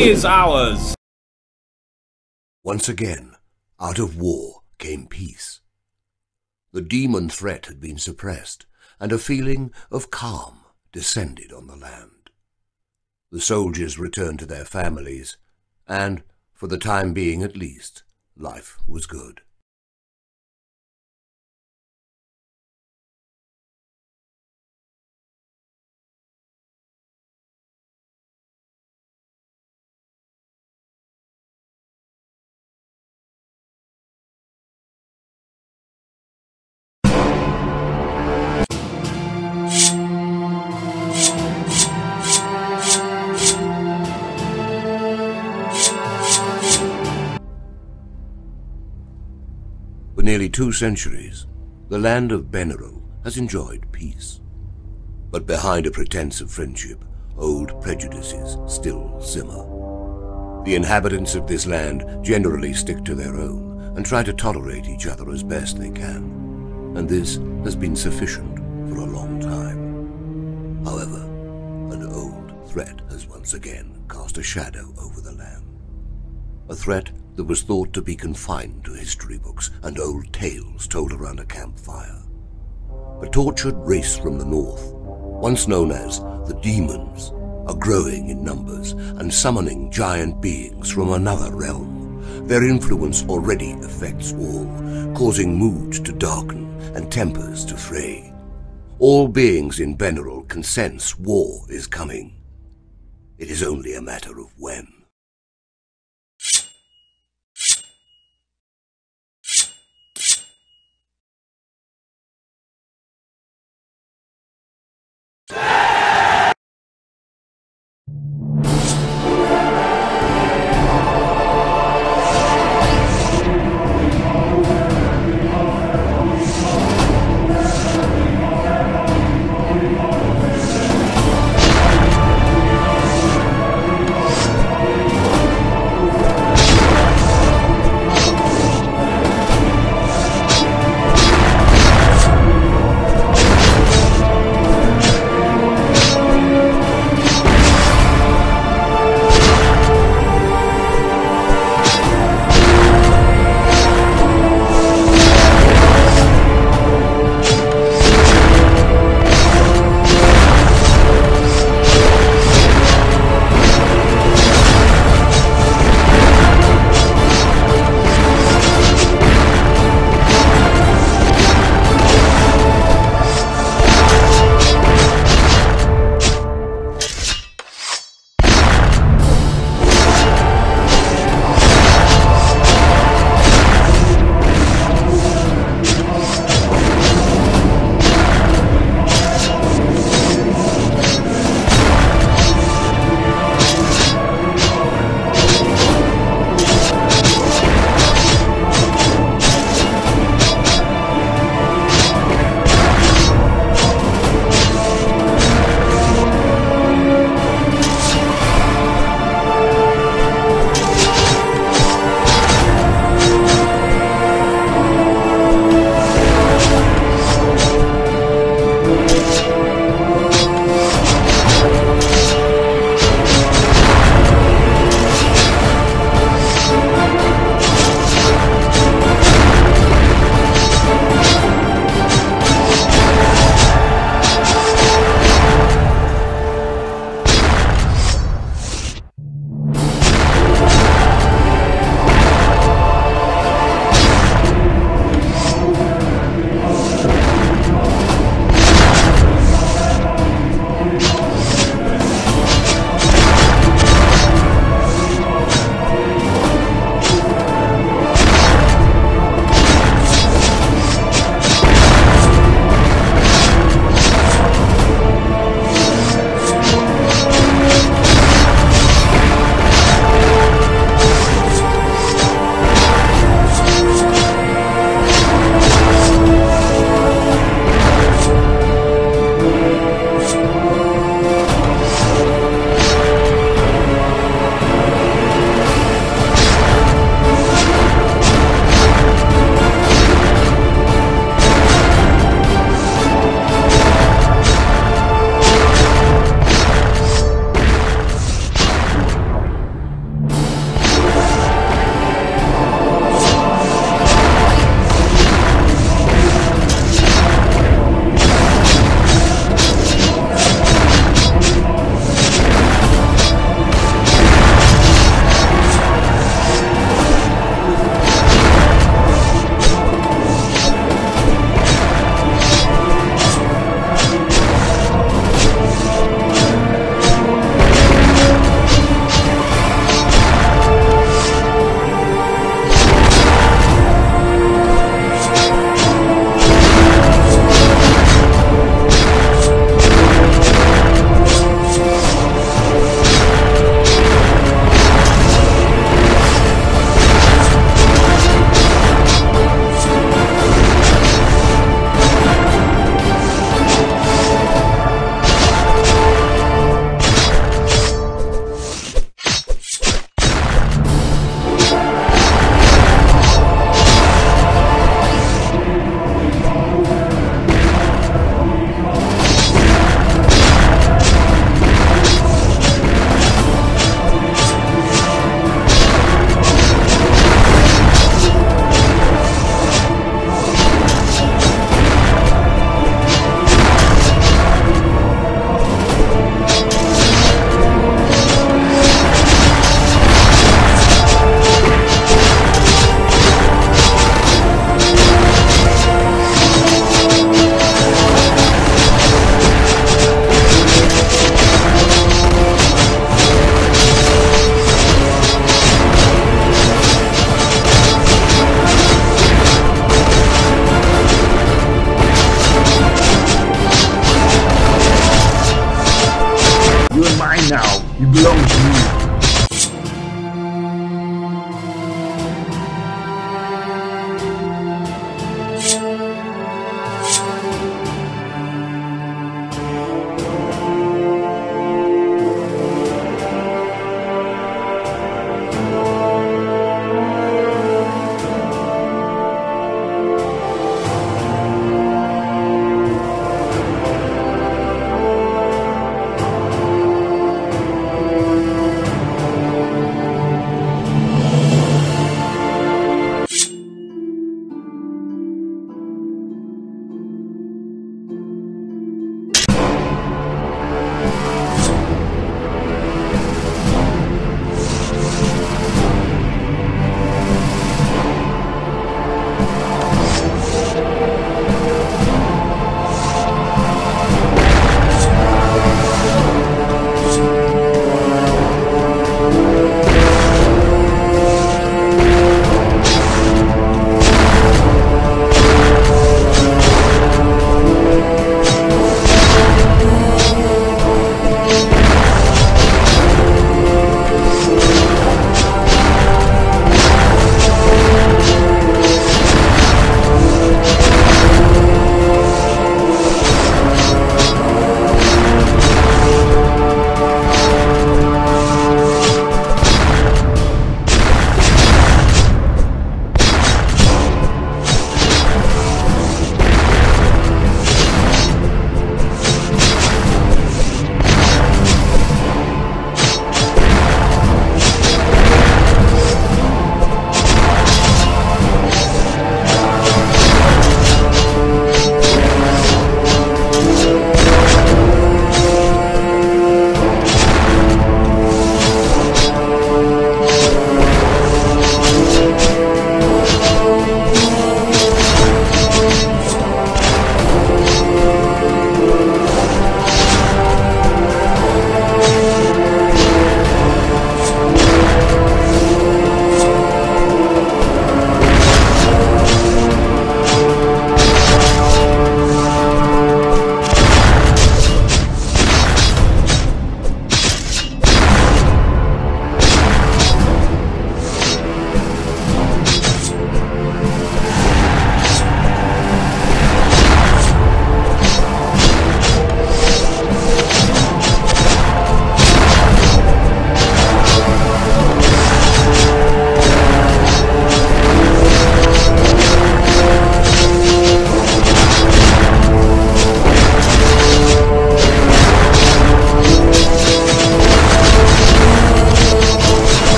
Is ours! Once again, out of war came peace. The demon threat had been suppressed, and a feeling of calm descended on the land. The soldiers returned to their families, and, for the time being at least, life was good. For nearly two centuries, the land of Beneril has enjoyed peace. But behind a pretense of friendship, old prejudices still simmer. The inhabitants of this land generally stick to their own and try to tolerate each other as best they can. And this has been sufficient for a long time. However, an old threat has once again cast a shadow over the land. A threat that was thought to be confined to history books and old tales told around a campfire. A tortured race from the north, once known as the demons, are growing in numbers and summoning giant beings from another realm. Their influence already affects all, causing moods to darken and tempers to fray. All beings in Beneril can sense war is coming. It is only a matter of when. Yeah!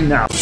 You're now.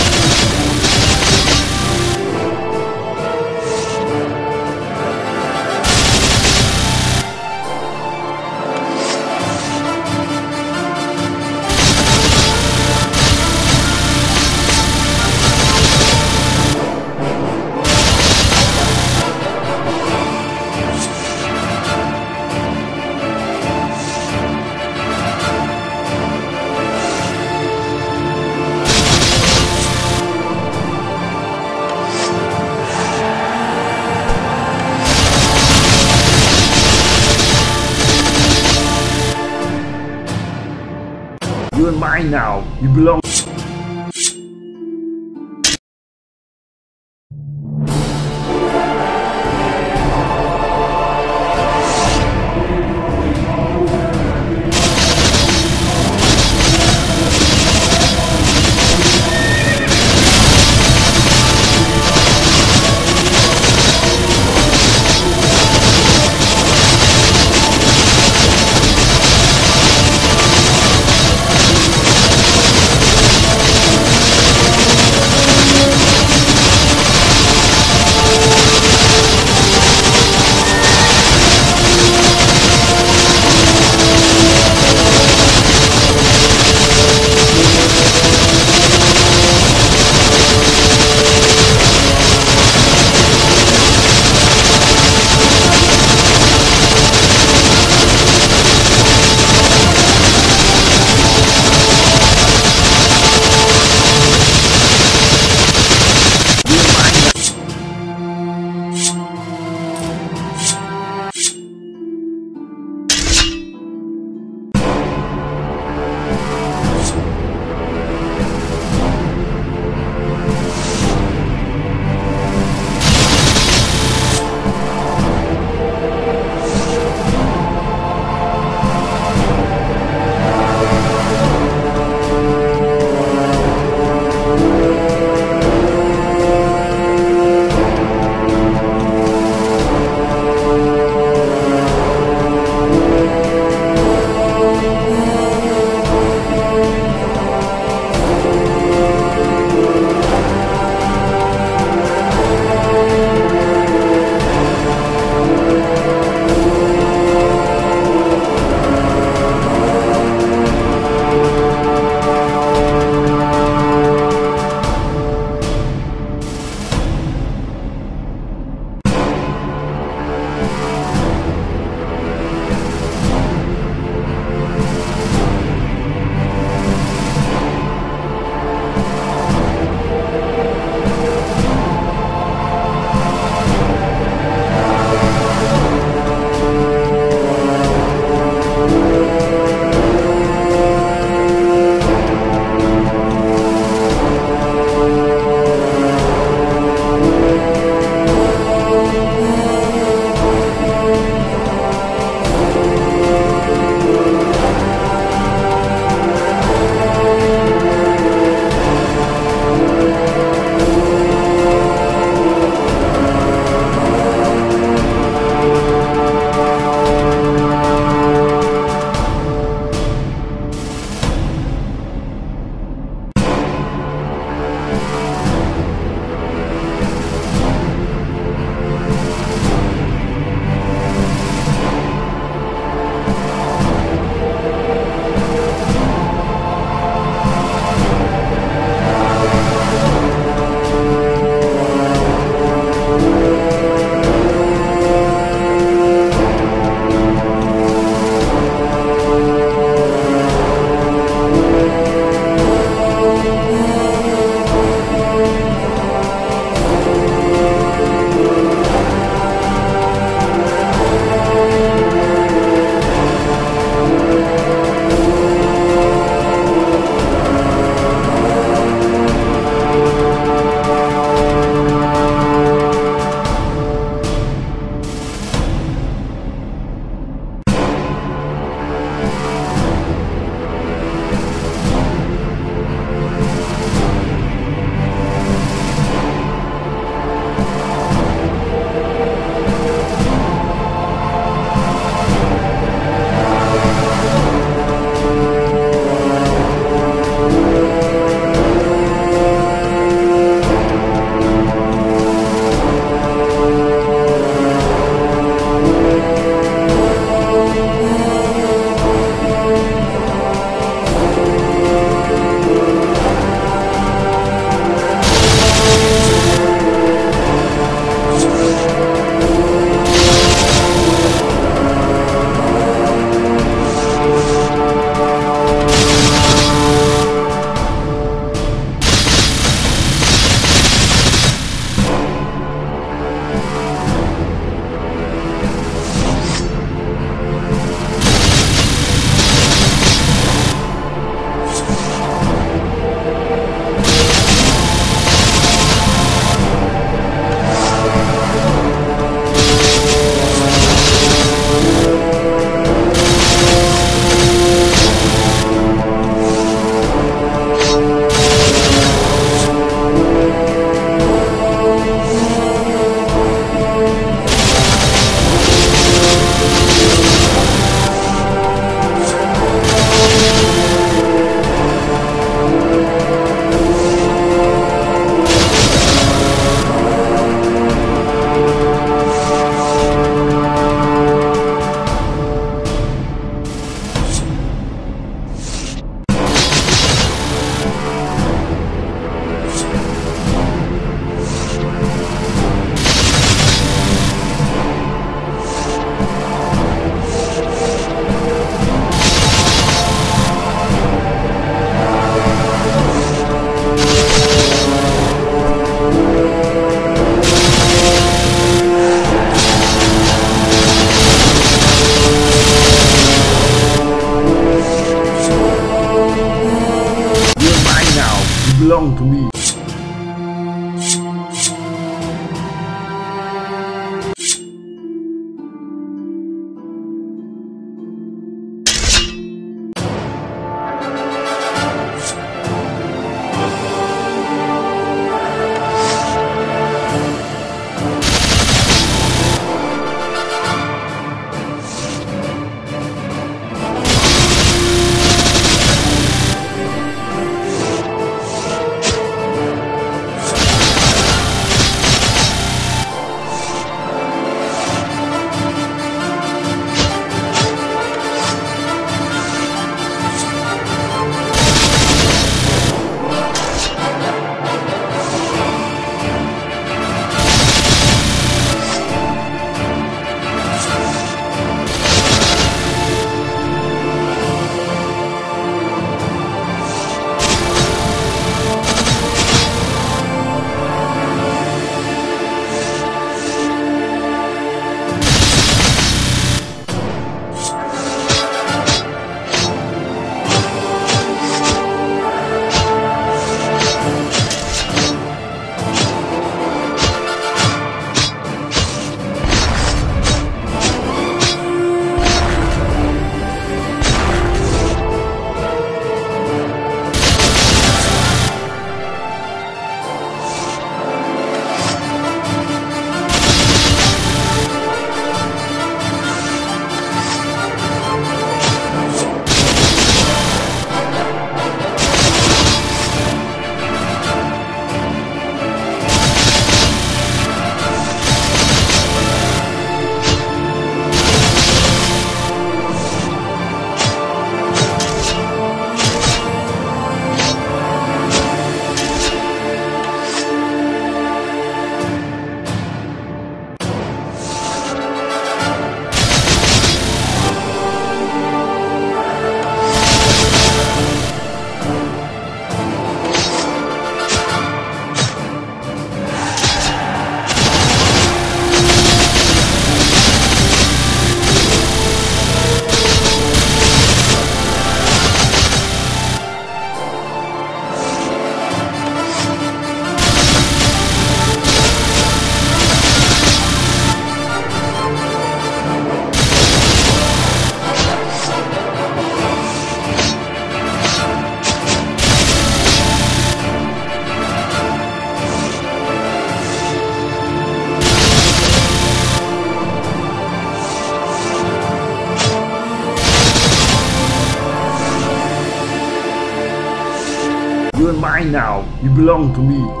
Belong to me.